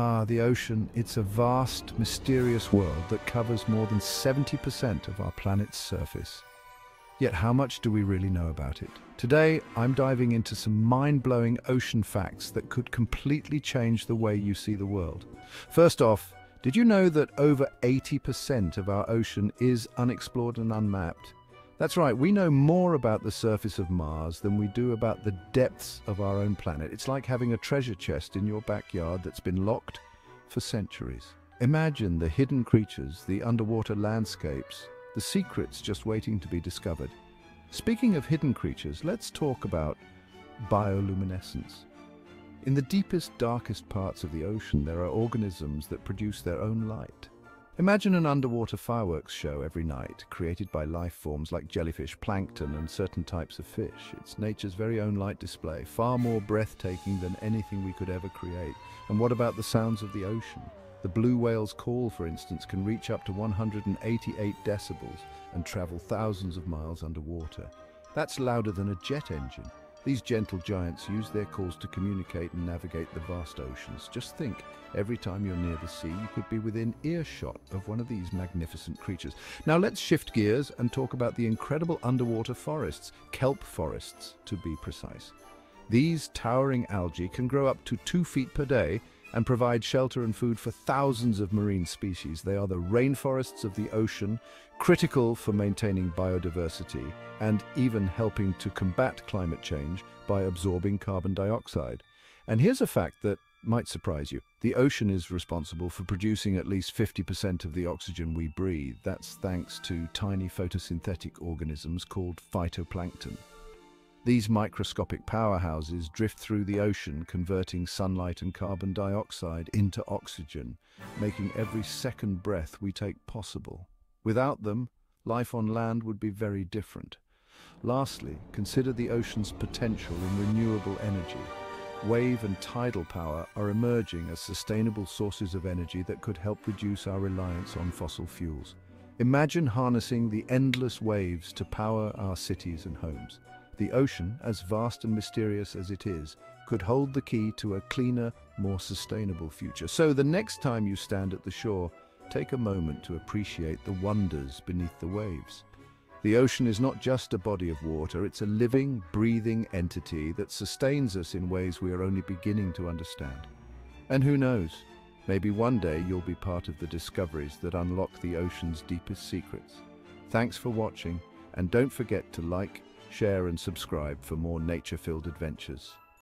Ah, the ocean. It's a vast, mysterious world that covers more than 70% of our planet's surface. Yet how much do we really know about it? Today, I'm diving into some mind-blowing ocean facts that could completely change the way you see the world. First off, did you know that over 80% of our ocean is unexplored and unmapped? That's right, we know more about the surface of Mars than we do about the depths of our own planet. It's like having a treasure chest in your backyard that's been locked for centuries. Imagine the hidden creatures, the underwater landscapes, the secrets just waiting to be discovered. Speaking of hidden creatures, let's talk about bioluminescence. In the deepest, darkest parts of the ocean, there are organisms that produce their own light. Imagine an underwater fireworks show every night, created by life forms like jellyfish, plankton and certain types of fish. It's nature's very own light display, far more breathtaking than anything we could ever create. And what about the sounds of the ocean? The blue whale's call, for instance, can reach up to 188 decibels and travel thousands of miles underwater. That's louder than a jet engine. These gentle giants use their calls to communicate and navigate the vast oceans. Just think, every time you're near the sea, you could be within earshot of one of these magnificent creatures. Now let's shift gears and talk about the incredible underwater forests, kelp forests to be precise. These towering algae can grow up to two feet per day and provide shelter and food for thousands of marine species. They are the rainforests of the ocean, critical for maintaining biodiversity and even helping to combat climate change by absorbing carbon dioxide. And here's a fact that might surprise you. The ocean is responsible for producing at least 50% of the oxygen we breathe. That's thanks to tiny photosynthetic organisms called phytoplankton. These microscopic powerhouses drift through the ocean, converting sunlight and carbon dioxide into oxygen, making every second breath we take possible. Without them, life on land would be very different. Lastly, consider the ocean's potential in renewable energy. Wave and tidal power are emerging as sustainable sources of energy that could help reduce our reliance on fossil fuels. Imagine harnessing the endless waves to power our cities and homes. The ocean, as vast and mysterious as it is, could hold the key to a cleaner, more sustainable future. So the next time you stand at the shore, take a moment to appreciate the wonders beneath the waves. The ocean is not just a body of water, it's a living, breathing entity that sustains us in ways we are only beginning to understand. And who knows, maybe one day you'll be part of the discoveries that unlock the ocean's deepest secrets. Thanks for watching, and don't forget to like, share and subscribe for more nature-filled adventures.